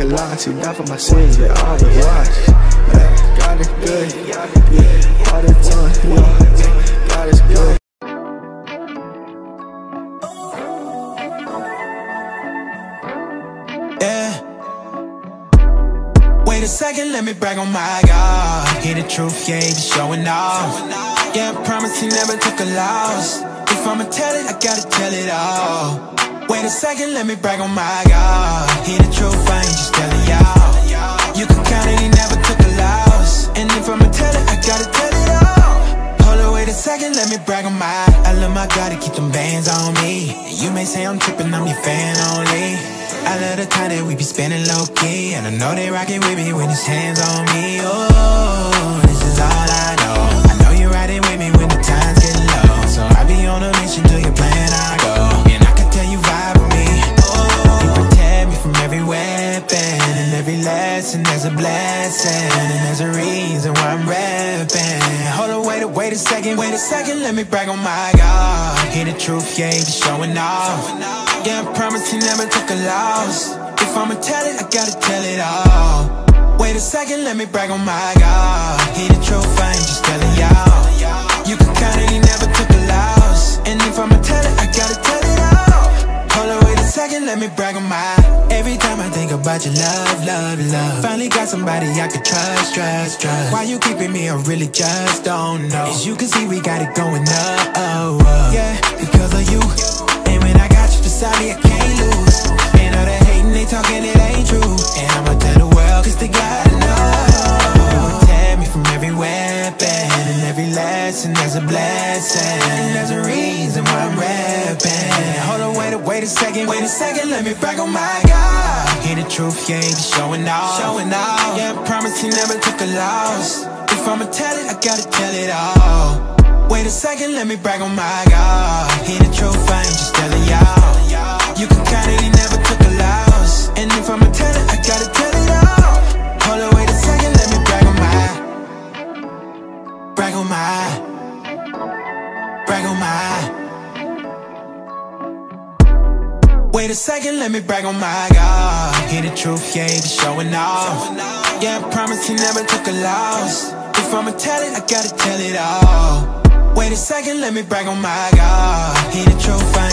a lie. She died for my sins, yeah, all the watch. Yeah, God is good, yeah, all the time, yeah, God is good. Yeah. Wait a second, let me brag on my God. Hear the truth, yeah, be showing off. Yeah, I promise he never took a loss. If I'ma tell it, I gotta tell it all. Wait a second, let me brag on my God. Hear the truth, I ain't just telling y'all. You can count it, he never took a loss. And if I'ma tell it, I gotta tell it all. Hold on, wait a second, let me brag on my I love my God to keep them bands on me And you may say I'm tripping, I'm your fan only I love the time that we be spending low-key And I know they rockin' with me when his hands on me Oh, this is all I know every lesson there's a blessing And there's a reason why I'm rapping. Hold on, wait a, wait a second, wait a second Let me brag on my God. Hear the truth, yeah, he be showing off. Yeah, I promise he never took a loss. If I'ma tell it, I gotta tell it all. Wait a second, let me brag on my God. Hear the truth, I ain't just telling y'all. You can count it, let me brag on my Every time I think about your love, love, love. Finally got somebody I can trust, trust, trust. Why you keeping me, I really just don't know. As you can see, we got it going up, oh, oh. Yeah, because of you. And when I got you beside me, lesson, there's a blessing. And there's a reason why I'm rapping. Hold on, wait a, wait a second, wait a second, let me brag on my God. Hear the truth, yeah, be showing off. Showing off. Yeah, I promise he never took a loss. If I'ma tell it, I gotta tell it all. Wait a second, let me brag on my God. Hear the truth, I ain't just telling Brag on my Wait a second, let me brag on my God. Hear the truth, yeah, he be showing off. Yeah, I promise he never took a loss. If I'ma tell it, I gotta tell it all. Wait a second, let me brag on my God. Hear the truth, I